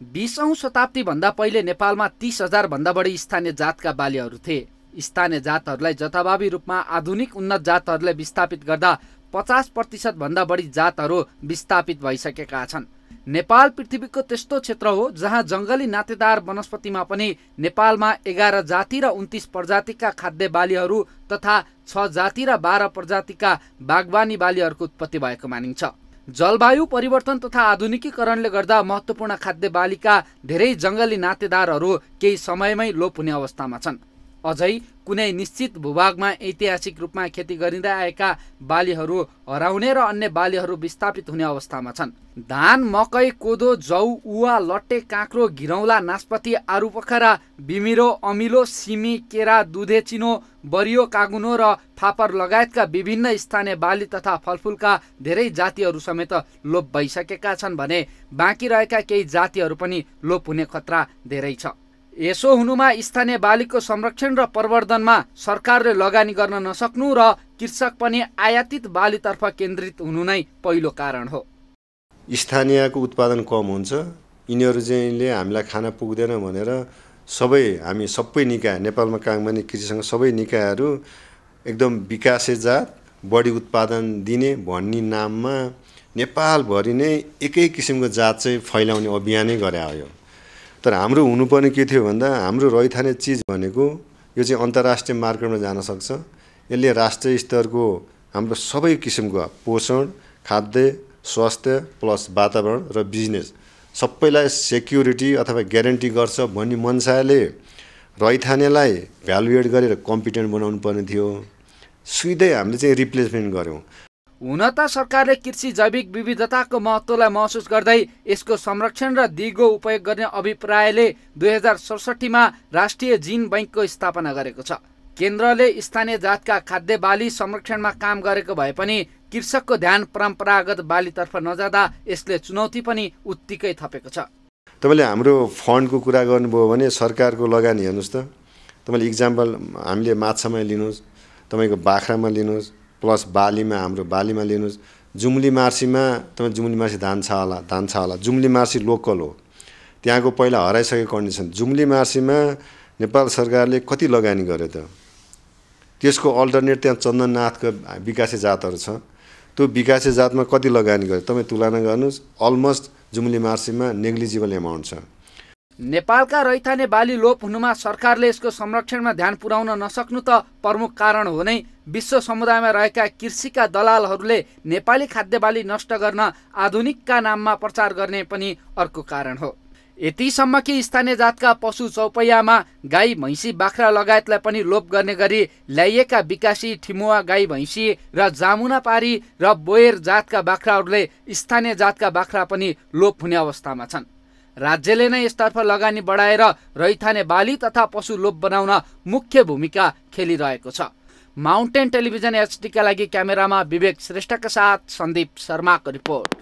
बिसौँ शताब्दीभन्दा पहिले नेपालमा तिस हजारभन्दा बढी स्थानीय जातका बालीहरू थिए। स्थानीय जातहरूलाई जथाभावी रूपमा आधुनिक उन्नत जातहरूले विस्थापित गर्दा पचास प्रतिशतभन्दा बढी जातहरू विस्थापित भइसकेका छन्। नेपाल पृथ्वीको त्यस्तो क्षेत्र हो जहाँ जङ्गली नातेदार वनस्पतिमा पनि नेपालमा एघार जाति र उन्तिस प्रजातिका खाद्य बालीहरू तथा छ जाति र बाह्र प्रजातिका बागवानी बालीहरूको उत्पत्ति भएको मानिन्छ। जलवायु परिवर्तन तथा आधुनिकीकरणले गर्दा महत्त्वपूर्ण खाद्य बालीका धेरै जङ्गली नातेदारहरू केही समयमै लोप हुने अवस्थामा छन्। अझै कुनै निश्चित भूभागमा ऐतिहासिक रूपमा खेती गरिँदै आएका बालीहरू हराउने र अन्य बालीहरू विस्थापित हुने अवस्थामा छन्। धान मकै कोदो जौ उवा लट्टे काँक्रो घिरौला नास्पति आरुपखरा बिमिरो अमिलो सिमी केरा दुधे चिनो बरियो कागुनो र फापर लगायतका विभिन्न स्थानीय बाली तथा फलफुलका धेरै जातिहरू समेत लोप भइसकेका छन् भने बाँकी रहेका केही जातिहरू पनि लोप हुने खतरा धेरै छ। यसो हुनुमा स्थानीय बालीको संरक्षण र प्रवर्धनमा सरकारले लगानी गर्न नसक्नु र कृषक पनि आयातित बालीतर्फ केन्द्रित हुनु नै पहिलो कारण हो। स्थानीयको उत्पादन कम हुन्छ। यिनीहरू चाहिँले हामीलाई खाना पुग्दैन भनेर सबै हामी सबै निकाय नेपालमा काम गर्ने कृषिसँग सबै निकायहरू एकदम विकासे जात बढी उत्पादन दिने भन्ने नाममा नेपालभरि नै एकै किसिमको जात चाहिँ फैलाउने अभियानै गरे आयो तर हाम्रो हुनुपर्ने के थियो भन्दा हाम्रो रहिथाने चिज भनेको यो चाहिँ अन्तर्राष्ट्रिय मार्केटमा जान सक्छ। यसले राष्ट्रिय स्तरको हाम्रो सबै किसिमको पोषण खाद्य स्वास्थ्य प्लस वातावरण र बिजनेस सबैलाई सेक्युरिटी अथवा ग्यारेन्टी गर्छ भन्ने मनसायले रैथानेलाई भ्यालुएट गरेर कम्पिटेन्ट बनाउनु पर्ने थियो। सिधै हामीले चाहिँ रिप्लेसमेन्ट गऱ्यौँ। हुन त सरकारले कृषि जैविक विविधताको महत्त्वलाई महसुस गर्दै यसको संरक्षण र दिगो उपयोग गर्ने अभिप्रायले दुई हजार सडसठीमा राष्ट्रिय जिन बैङ्कको स्थापना गरेको छ। केन्द्रले स्थानीय जातका खाद्य बाली संरक्षणमा काम गरेको भए पनि कृषकको ध्यान परम्परागत बालीतर्फ नजाँदा यसले चुनौती पनि उत्तिकै थपेको छ। तपाईँले हाम्रो फन्डको कुरा गर्नुभयो भने सरकारको लगानी हेर्नुहोस् त। तपाईँले इक्जाम्पल हामीले माछामा लिनुहोस् तपाईँको बाख्रामा लिनुहोस् प्लस बालीमा हाम्रो बालीमा लिनुहोस्। जुम्ली मार्सीमा तपाईँ जुम्ली मार्सी धान होला धान होला जुम्ली मार्सी लोकल हो। त्यहाँको पहिला हराइसकेको कन्डिसन। जुम्ली मार्सीमा नेपाल सरकारले कति लगानी गर्यो त? त्यसको अल्टरनेट त्यहाँ चन्दननाथको विकासे जातहरू छ। त्यो विकासे जातमा कति लगानी गर्यो तपाईँ तुलना गर्नुहोस्। अलमोस्ट जुम्ली मार्सीमा नेग्लिजिबल एमाउन्ट छ। नेपालका रैथाने बाली लोप हुनुमा सरकारले यसको संरक्षणमा ध्यान पुर्याउन नसक्नु त प्रमुख कारण हो नै विश्व समुदायमा रहेका कृषिका दलालहरूले नेपाली खाद्य बाली नष्ट गर्न आधुनिकका नाममा प्रचार गर्ने पनि अर्को कारण हो। यतिसम्म कि स्थानीय जातका पशु चौपैयामा गाई भैँसी बाख्रा लगायतलाई पनि लोप गर्ने गरी ल्याइएका विकासी ठिमुवा गाई भैँसी र जामुना पारी र बोयर जातका बाख्राहरूले स्थानीय जातका बाख्रा पनि लोप हुने अवस्थामा छन्। राज्यले नै यसतर्फ लगानी बढाएर रैथाने बाली तथा पशु लोप बनाउन मुख्य भूमिका खेलिरहेको छ। माउन्टेन टेलिभिजन एचडीका लागि क्यामेरामा विवेक श्रेष्ठका साथ सन्दीप शर्माको रिपोर्ट।